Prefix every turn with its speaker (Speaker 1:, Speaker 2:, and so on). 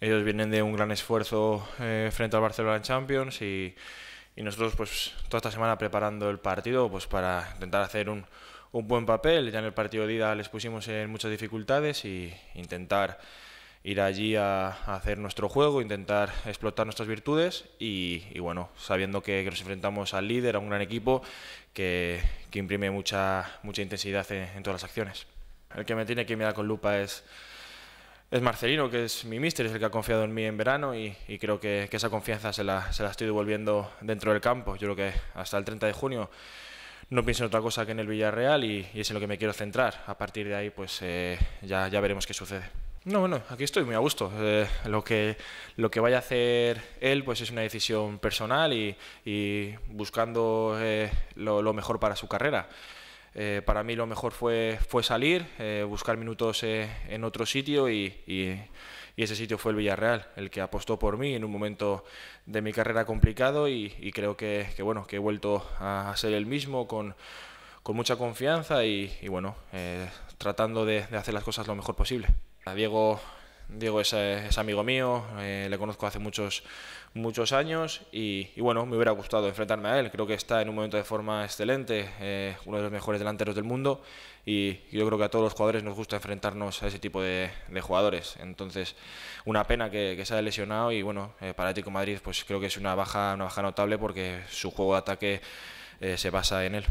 Speaker 1: ellos vienen de un gran esfuerzo eh, frente al Barcelona Champions y, y, nosotros pues toda esta semana preparando el partido pues para intentar hacer un, un buen papel. Ya en el partido de ida les pusimos en muchas dificultades y intentar ir allí a, hacer nuestro juego, intentar explotar nuestras virtudes y, bueno, sabiendo que, nos enfrentamos al líder, a un gran equipo que, que imprime mucha, mucha intensidad en, todas las acciones. El que me tiene que mirar con lupa es, es Marcelino, que es mi mister, es el que ha confiado en mí en verano y, creo que, esa confianza se la, estoy devolviendo dentro del campo. Yo creo que hasta el 30 de junio no pienso en otra cosa que en el Villarreal y, es en lo que me quiero centrar. A partir de ahí, pues eh, ya, ya veremos qué sucede. No, bueno, aquí estoy muy a gusto. Eh, lo, que, lo que vaya a hacer él pues es una decisión personal y, buscando eh, lo, mejor para su carrera. Eh, para mí lo mejor fue, fue salir, buscar minutos en otro sitio y, ese sitio fue el Villarreal, el que apostó por mí en un momento de mi carrera complicado y, creo que, bueno, que he vuelto a, ser el mismo con, mucha confianza y, bueno, tratando de hacer las cosas lo mejor posible. Diego, Diego es, amigo mío, eh, le conozco hace muchos, muchos años y, bueno, me hubiera gustado enfrentarme a él. Creo que está en un momento de forma excelente, eh, uno de los mejores delanteros del mundo y yo creo que a todos los jugadores nos gusta enfrentarnos a ese tipo de, jugadores. Entonces, una pena que, se haya lesionado y bueno, eh, para Atlético Madrid pues creo que es una baja, una baja notable porque su juego de ataque se basa en él.